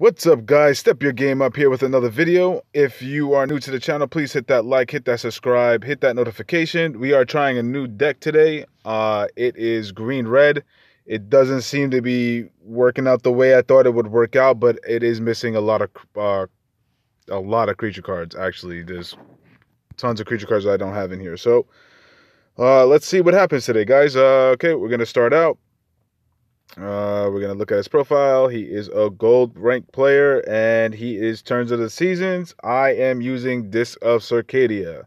What's up guys, Step Your Game Up here with another video. If you are new to the channel, please hit that like, hit that subscribe, hit that notification. We are trying a new deck today. Uh, it is green-red. It doesn't seem to be working out the way I thought it would work out, but it is missing a lot of uh, a lot of creature cards actually. There's tons of creature cards I don't have in here. So uh, let's see what happens today, guys. Uh, okay, we're going to start out. Uh, we're to look at his profile. He is a gold rank player and he is turns of the seasons. I am using Disk of Circadia.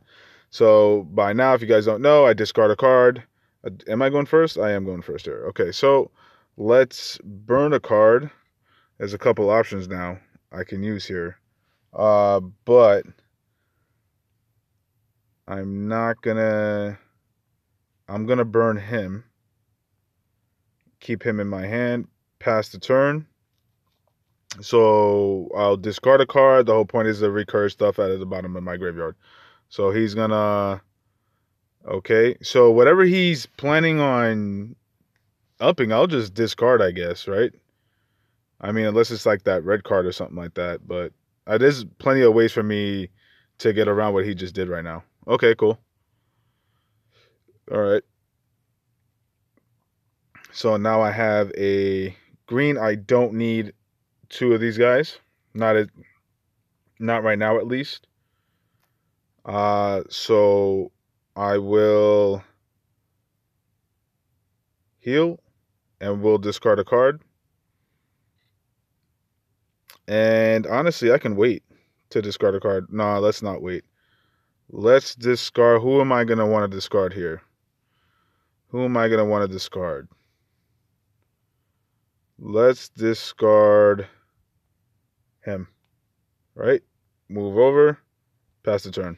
So by now, if you guys don't know, I discard a card. Uh, am I going first? I am going first here. Okay, so let's burn a card. There's a couple options now I can use here. Uh, but I'm not gonna, I'm gonna burn him keep him in my hand, pass the turn. So I'll discard a card. The whole point is to recur stuff out of the bottom of my graveyard. So he's gonna okay. So whatever he's planning on upping, I'll just discard, I guess, right? I mean, unless it's like that red card or something like that. But uh, there's plenty of ways for me to get around what he just did right now. Okay, cool. All right. So now I have a green. I don't need two of these guys. Not at, not right now at least. Uh, so I will heal and we'll discard a card. And honestly, I can wait to discard a card. Nah, let's not wait. Let's discard. Who am I going to want to discard here? Who am I going to want to discard? Let's discard him. Right? Move over. Pass the turn.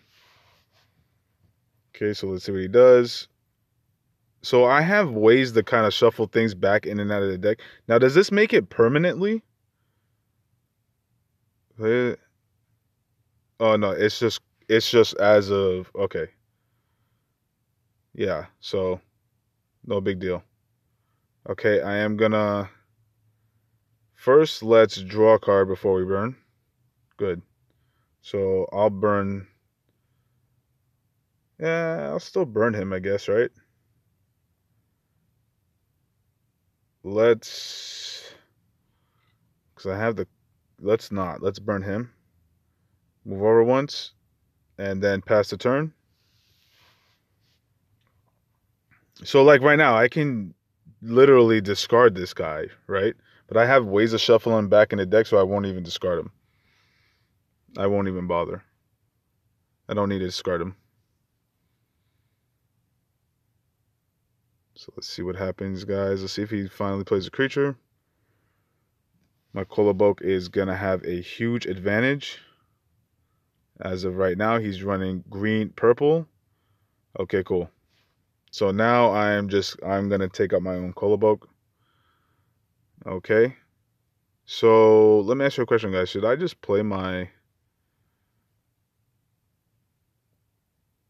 Okay, so let's see what he does. So I have ways to kind of shuffle things back in and out of the deck. Now, does this make it permanently? Oh no, it's just it's just as of okay. Yeah, so no big deal. Okay, I am gonna First, let's draw a card before we burn. Good. So I'll burn. Yeah, I'll still burn him, I guess, right? Let's. Because I have the. Let's not. Let's burn him. Move over once. And then pass the turn. So, like right now, I can literally discard this guy, right? But I have ways of shuffling back in the deck, so I won't even discard him. I won't even bother. I don't need to discard him. So let's see what happens, guys. Let's see if he finally plays a creature. My Coloboke is going to have a huge advantage. As of right now, he's running green, purple. Okay, cool. So now I'm just, I'm going to take up my own Coloboke. Okay. So let me ask you a question, guys. Should I just play my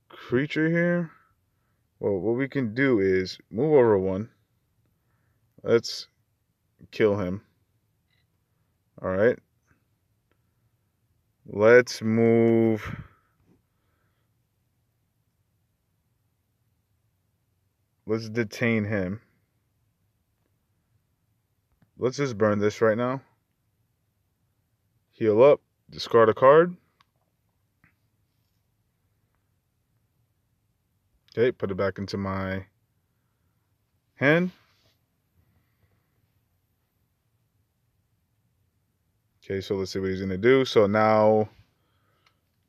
creature here? Well, what we can do is move over one. Let's kill him. All right. Let's move. Let's detain him. Let's just burn this right now. Heal up. Discard a card. Okay, put it back into my hand. Okay, so let's see what he's going to do. So now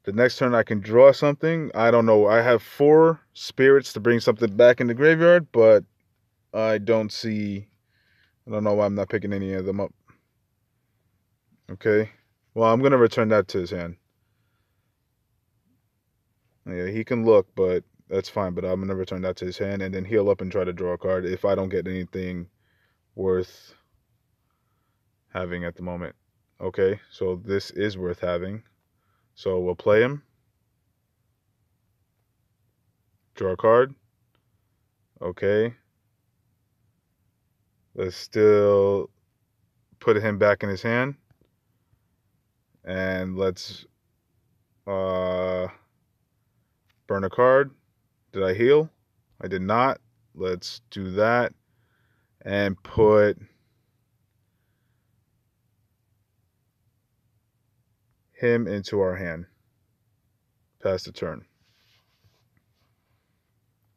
the next turn I can draw something. I don't know. I have four spirits to bring something back in the graveyard, but I don't see I don't know why I'm not picking any of them up. Okay. Well, I'm going to return that to his hand. Yeah, he can look, but that's fine. But I'm going to return that to his hand and then heal up and try to draw a card if I don't get anything worth having at the moment. Okay, so this is worth having. So we'll play him. Draw a card. Okay. Let's still put him back in his hand. And let's uh, burn a card. Did I heal? I did not. Let's do that. And put him into our hand. Pass the turn.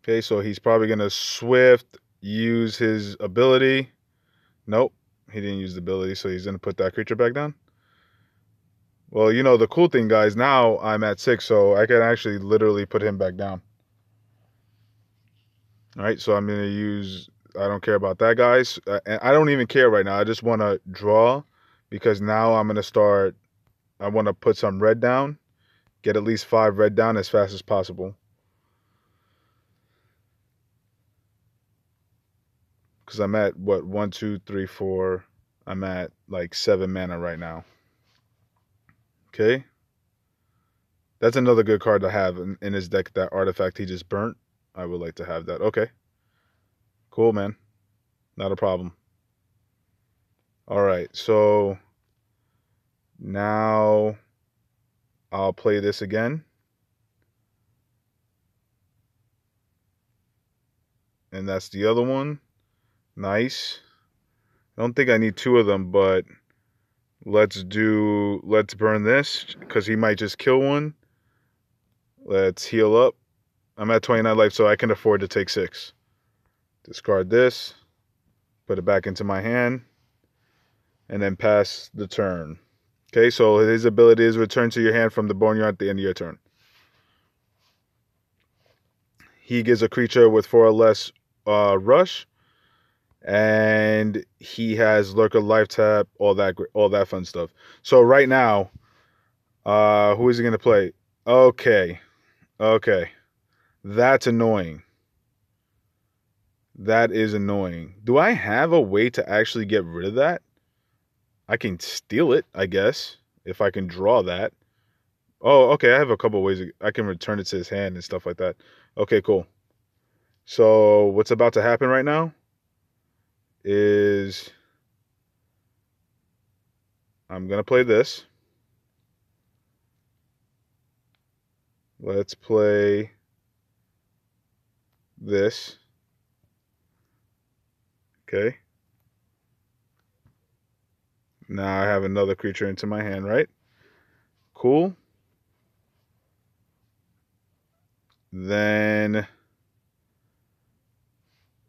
Okay, so he's probably going to swift use his ability. Nope, he didn't use the ability, so he's going to put that creature back down. Well, you know, the cool thing, guys, now I'm at six, so I can actually literally put him back down. All right, so I'm going to use, I don't care about that, guys. And I don't even care right now. I just want to draw because now I'm going to start, I want to put some red down, get at least five red down as fast as possible. Because I'm at, what, one, two, three, four. I'm at like seven mana right now. Okay. That's another good card to have in, in his deck, that artifact he just burnt. I would like to have that. Okay. Cool, man. Not a problem. All right, so now I'll play this again. And that's the other one. Nice. I don't think I need two of them, but let's do, let's burn this because he might just kill one. Let's heal up. I'm at 29 life, so I can afford to take six. Discard this, put it back into my hand, and then pass the turn. Okay, so his ability is return to your hand from the boneyard at the end of your turn. He gives a creature with four or less uh, rush, and he has lurker life tap, all that, all that fun stuff. So right now, uh, who is he gonna play? Okay, okay. That's annoying. That is annoying. Do I have a way to actually get rid of that? I can steal it, I guess, if I can draw that. Oh, okay. I have a couple ways. I can return it to his hand and stuff like that. Okay, cool. So what's about to happen right now is I'm going to play this. Let's play this. Okay. Now I have another creature into my hand, right? Cool. Then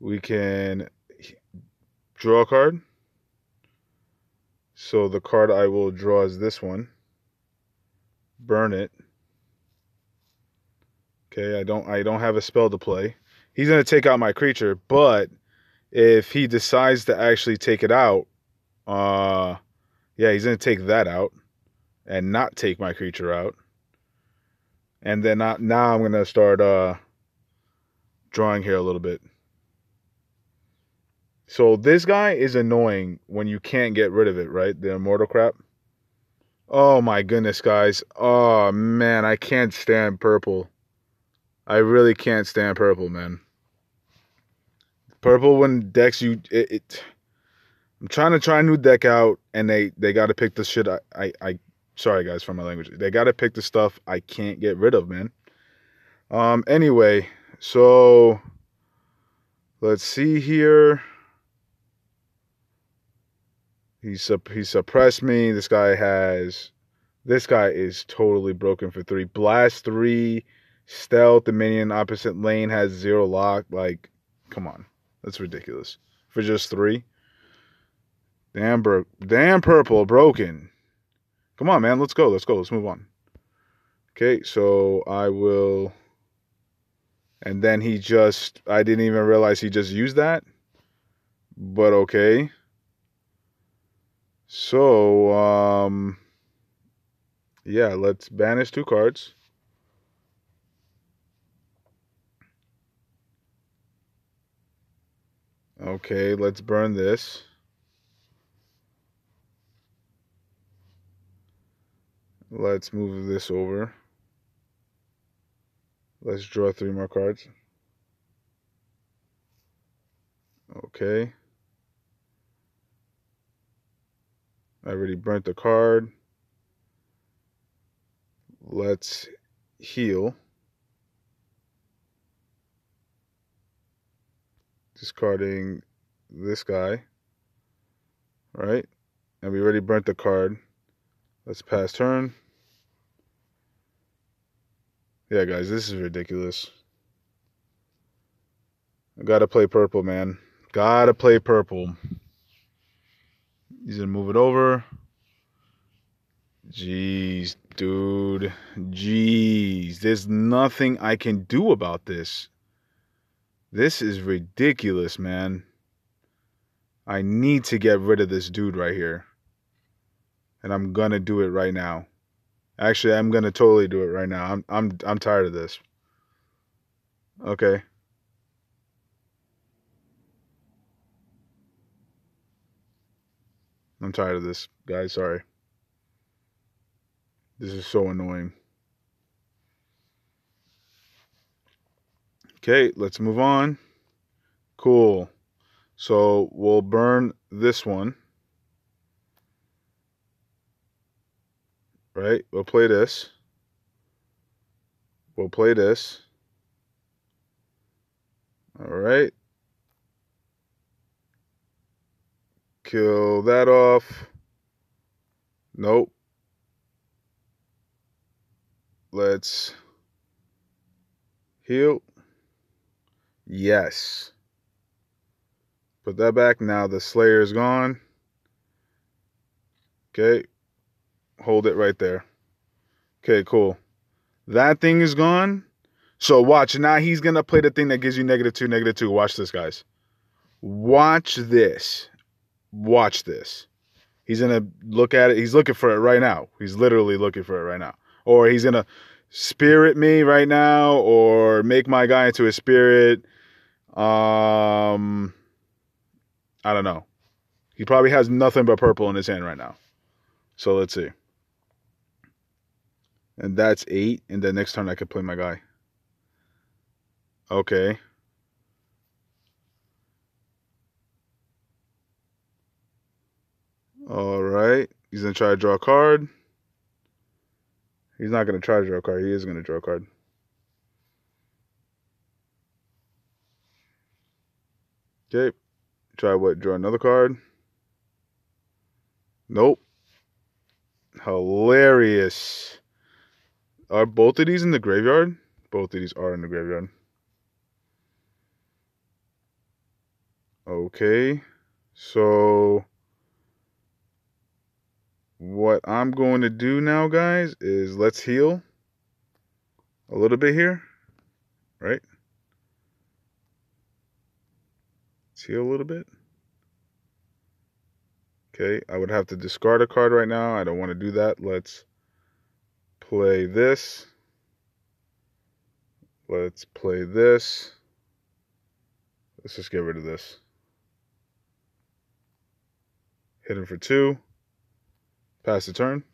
we can draw a card. So the card I will draw is this one. Burn it. Okay, I don't I don't have a spell to play. He's gonna take out my creature, but if he decides to actually take it out, uh yeah, he's gonna take that out and not take my creature out. And then I, now I'm gonna start uh drawing here a little bit. So this guy is annoying when you can't get rid of it, right? The immortal crap. Oh my goodness, guys. Oh man, I can't stand purple. I really can't stand purple, man. Purple when decks you it, it I'm trying to try a new deck out and they they got to pick the shit I, I I sorry guys for my language. They got to pick the stuff I can't get rid of, man. Um anyway, so let's see here. He sup he suppressed me. This guy has this guy is totally broken for 3. Blast 3 stealth the minion opposite lane has zero lock like come on. That's ridiculous. For just 3. Damn, bro- damn purple broken. Come on, man. Let's go. Let's go. Let's move on. Okay, so I will. And then he just. I didn't even realize he just used that. But okay. So, um. Yeah, let's banish two cards. Okay, let's burn this. Let's move this over. Let's draw three more cards. Okay. I already burnt the card. let's heal. Discarding this guy. Right? And we already burnt the card. Let's pass turn. Yeah, guys, this is ridiculous. I gotta play purple, man. Gotta play purple. He's gonna move it over. Jeez, dude. Jeez. There's nothing I can do about this. This is ridiculous, man. I need to get rid of this dude right here. And I'm gonna do it right now. Actually, I'm gonna totally do it right now. I'm I'm I'm tired of this. Okay. I'm tired of this, guys. Sorry. This is so annoying. Okay, let's move on. Cool. So we'll burn this one. Right? We'll play this. We'll play this. All right. Kill that off. Nope. Let's heal. Yes. Put that back. Now the Slayer is gone. Okay. Hold it right there. Okay, cool. That thing is gone. So watch. Now he's going to play the thing that gives you negative two, negative two. Watch this, guys. Watch this. Watch this. He's going to look at it. He's looking for it right now. He's literally looking for it right now. Or he's going to spirit me right now or make my guy into a spirit. Um, I don't know. He probably has nothing but purple in his hand right now. So let's see. And that's eight. And then next turn I could play my guy. Okay. All right. He's going to try to draw a card. He's not going to try to draw a card. He is going to draw a card. Okay. Try what? Draw another card. Nope. Hilarious. Are both of these in the graveyard? Both of these are in the graveyard. Okay. So what I'm going to do now, guys, is let's heal a little bit here, right? Let's heal a little bit. Okay, I would have to discard a card right now. I don't want to do that. Let's play this. Let's play this. Let's just get rid of this. Hit him for two. Pass the turn.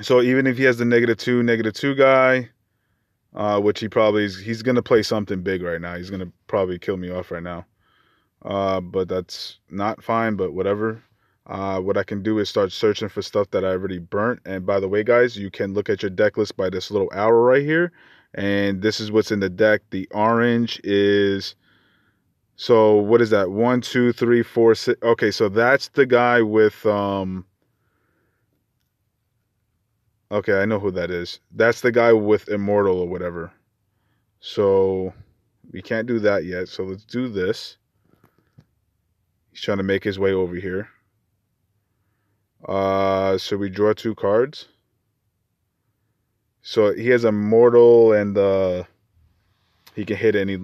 So even if he has the negative two, negative two guy, uh, which he probably is, he's gonna play something big right now. He's gonna probably kill me off right now. Uh, but that's not fine. But whatever. Uh, what I can do is start searching for stuff that I already burnt. And by the way, guys, you can look at your deck list by this little arrow right here. And this is what's in the deck. The orange is so what is that? One, two, three, four, six. Okay, so that's the guy with um. Okay, I know who that is. That's the guy with immortal or whatever. So we can't do that yet. So let's do this. He's trying to make his way over here. Uh, so we draw two cards. So he has a mortal and uh, he can hit any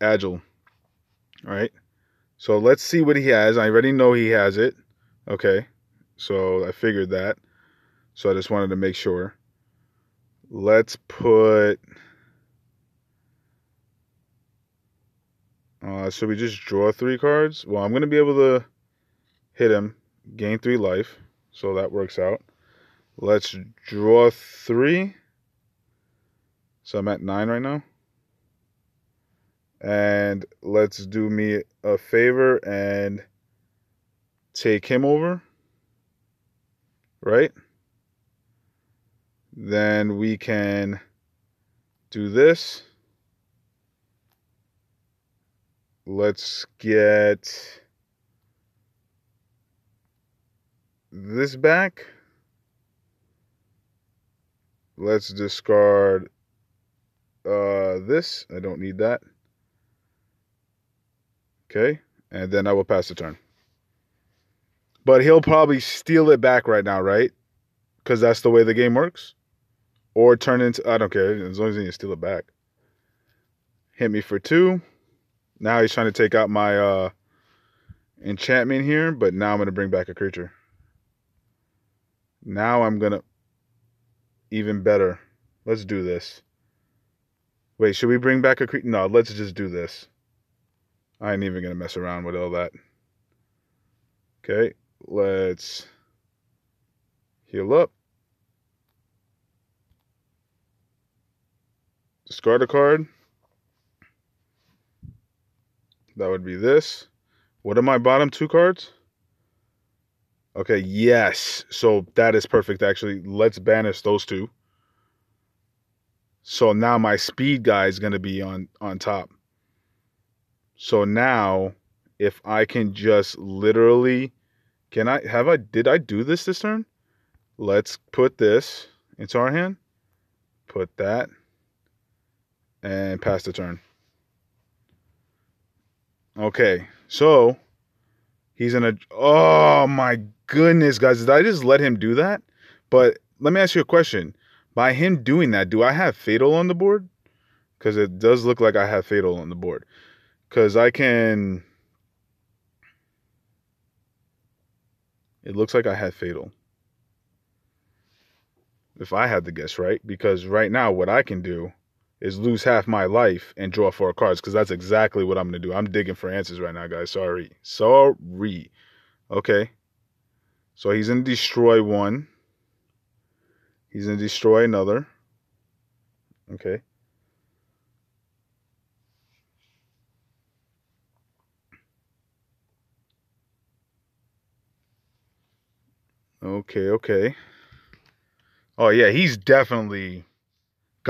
agile. All right. So let's see what he has. I already know he has it. Okay. So I figured that. So I just wanted to make sure. Let's put. Uh, so we just draw three cards. Well, I'm going to be able to hit him, gain three life. So that works out. Let's draw three. So I'm at nine right now and let's do me a favor and take him over. Right? Then we can do this. Let's get this back. Let's discard uh, this. I don't need that. Okay. And then I will pass the turn. But he'll probably steal it back right now, right? Because that's the way the game works. Or turn into, I don't care. As long as he can steal it back. Hit me for two. Now he's trying to take out my uh, enchantment here. But now I'm going to bring back a creature. Now I'm to, even better. Let's do this. Wait, should we bring back a creature? No, let's just do this. I ain't even to mess around with all that. Okay, let's heal up. Discard a card. That would be this. What are my bottom two cards? Okay, yes. So that is perfect, actually. Let's banish those two. So now my speed guy is going to be on, on top. So now, if I can just literally, can I, have I, did I do this this turn? Let's put this into our hand. Put that. And pass the turn. Okay, so he's in a, oh my goodness, guys. Did I just let him do that? But let me ask you a question. By him doing that, do I have Fatal on the board? Because it does look like I have Fatal on the board. Because I can... It looks like I have Fatal. If I had to guess right. Because right now, what I can do is lose half my life and draw four cards. Because that's exactly what I'm to do. I'm digging for answers right now, guys. Sorry. Sorry. Okay. So he's to destroy one. He's to destroy another. Okay. Okay, okay. Oh, yeah, he's definitely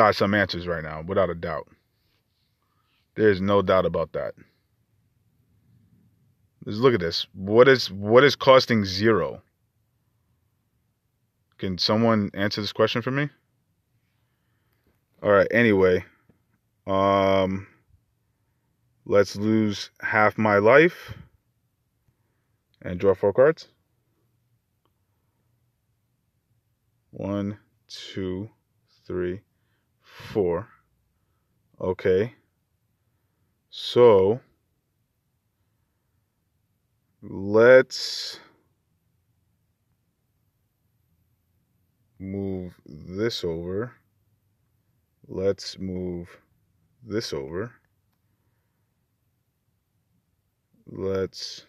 got some answers right now, without a doubt. There's no doubt about that. Let's look at this. What is what is costing zero? Can someone answer this question for me? All right, anyway. Um let's lose half my life and draw four cards. One, two, three, four. Okay. So let's move this over. Let's move this over. Let's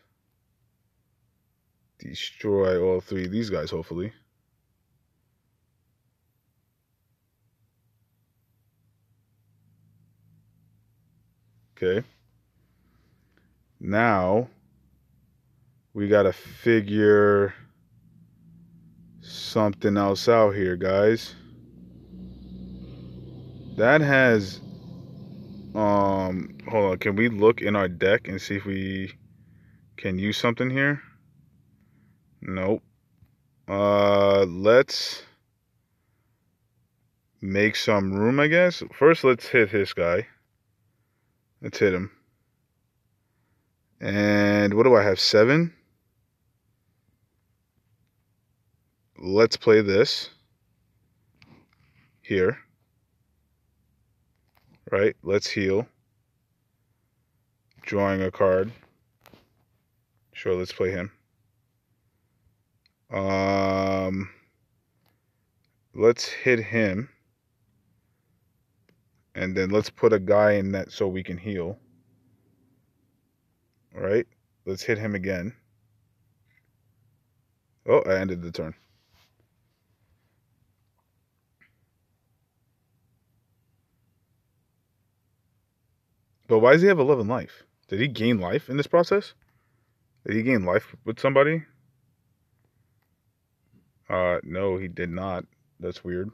destroy all three of these guys, hopefully. Okay. Now we got to figure something else out here, guys. That has um hold on, can we look in our deck and see if we can use something here? Nope. Uh let's make some room, I guess. First let's hit this guy. Let's hit him. And what do I have? Seven? let's play this here. Right? Let's heal. Drawing a card. Sure, let's play him. Um, let's hit him. And then let's put a guy in that so we can heal. All right? Let's hit him again. Oh, I ended the turn. But why does he have 11 life? Did he gain life in this process? Did he gain life with somebody? Uh, no, he did not. That's weird.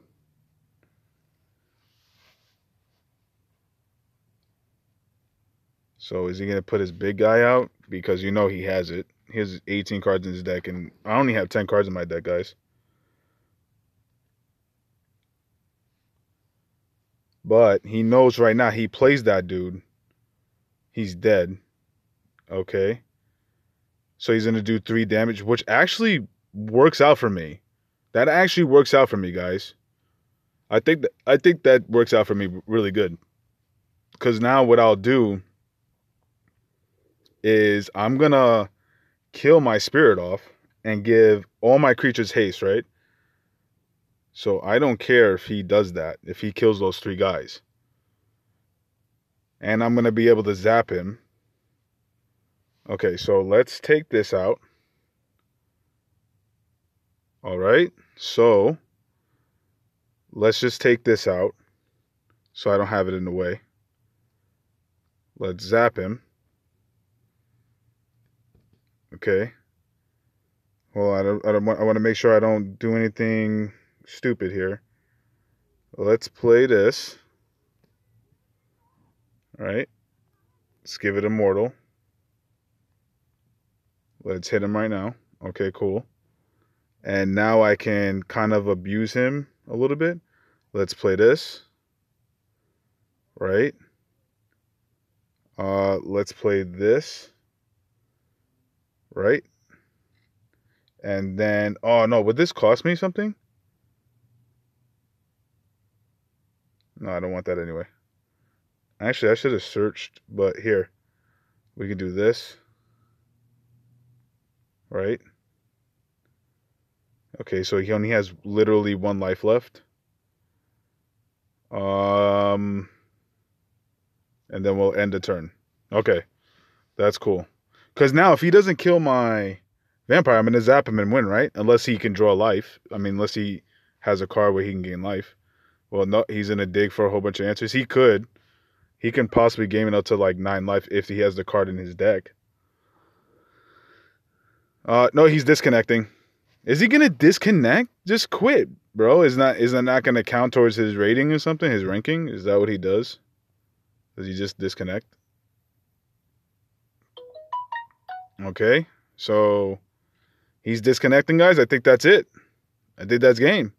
So is he gonna put his big guy out because you know he has it? He has 18 cards in his deck, and I only have 10 cards in my deck, guys. But he knows right now he plays that dude. He's dead. Okay. So he's gonna do three damage, which actually works out for me. That actually works out for me, guys. I think that I think that works out for me really good. Cause now what I'll do is I'm gonna kill my spirit off and give all my creatures haste, right? So I don't care if he does that, if he kills those three guys. And I'm to be able to zap him. Okay, so let's take this out. All right, so let's just take this out so I don't have it in the way. Let's zap him. Okay. Well, I don't, I don't want, I want to make sure I don't do anything stupid here. Let's play this. All right. Let's give it immortal. Let's hit him right now. Okay, cool. And now I can kind of abuse him a little bit. Let's play this. Right. Uh, let's play this. Right. And then, oh no, would this cost me something? No, I don't want that anyway. Actually, I should have searched, but here. We can do this. Right? Okay, so he only has literally one life left. Um, and then we'll end the turn. Okay, that's cool. Because now, if he doesn't kill my vampire, I'm to zap him and win, right? Unless he can draw life. I mean, unless he has a card where he can gain life. Well, no, he's in a dig for a whole bunch of answers. He could. He can possibly game it up to like nine life if he has the card in his deck. Uh, no, he's disconnecting. Is he gonna disconnect? Just quit, bro. Is not is that not gonna count towards his rating or something? His ranking? Is that what he does? Does he just disconnect? Okay, so he's disconnecting, guys. I think that's it. I think that's game.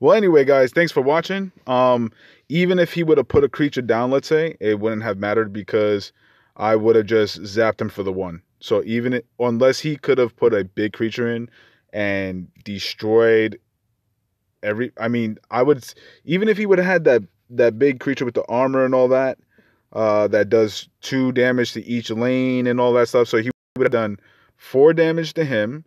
Well, anyway, guys, thanks for watching. Um, even if he would have put a creature down, let's say, it wouldn't have mattered because I would have just zapped him for the one. So even it, unless he could have put a big creature in and destroyed every, I mean, I would even if he would have had that that big creature with the armor and all that, uh, that does two damage to each lane and all that stuff. So he would have done four damage to him,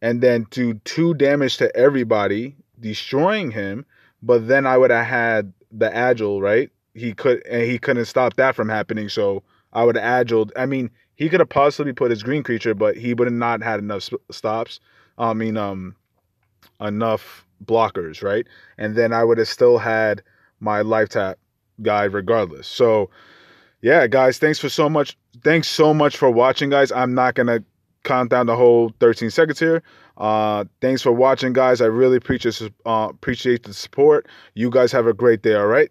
and then do two damage to everybody destroying him, but then I would have had the agile, right? He could and he couldn't stop that from happening, so I would have agiled. I mean, he could have possibly put his green creature, but he would have not had enough stops. I mean, um, enough blockers, right? And then I would have still had my life tap guy regardless. So, yeah, guys, thanks for so much. Thanks so much for watching, guys. I'm not gonna count down the whole 13 seconds here. Uh, thanks for watching, guys. I really appreciate uh, appreciate the support. You guys have a great day. All right.